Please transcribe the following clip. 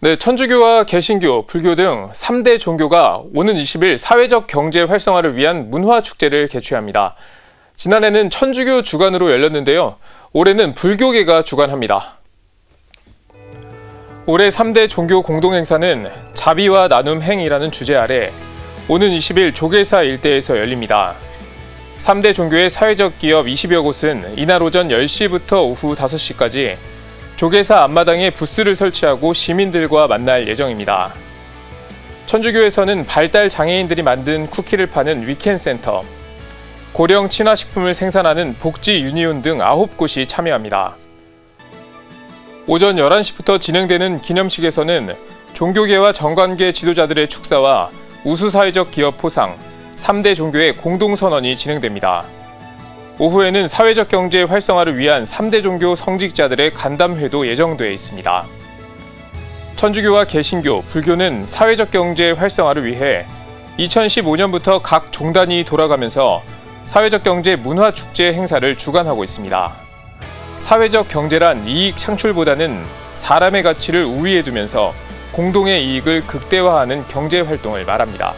네, 천주교와 개신교, 불교 등 3대 종교가 오는 20일 사회적 경제 활성화를 위한 문화 축제를 개최합니다. 지난해는 천주교 주관으로 열렸는데요. 올해는 불교계가 주관합니다. 올해 3대 종교 공동행사는 자비와 나눔 행이라는 주제 아래 오는 20일 조계사 일대에서 열립니다. 3대 종교의 사회적 기업 20여 곳은 이날 오전 10시부터 오후 5시까지 조계사 앞마당에 부스를 설치하고 시민들과 만날 예정입니다. 천주교에서는 발달 장애인들이 만든 쿠키를 파는 위켄센터, 고령 친화식품을 생산하는 복지 유니온 등 9곳이 참여합니다. 오전 11시부터 진행되는 기념식에서는 종교계와 정관계 지도자들의 축사와 우수사회적 기업 포상, 3대 종교의 공동선언이 진행됩니다. 오후에는 사회적 경제 활성화를 위한 3대 종교 성직자들의 간담회도 예정돼 있습니다. 천주교와 개신교, 불교는 사회적 경제 활성화를 위해 2015년부터 각 종단이 돌아가면서 사회적 경제 문화 축제 행사를 주관하고 있습니다. 사회적 경제란 이익 창출보다는 사람의 가치를 우위에 두면서 공동의 이익을 극대화하는 경제 활동을 말합니다.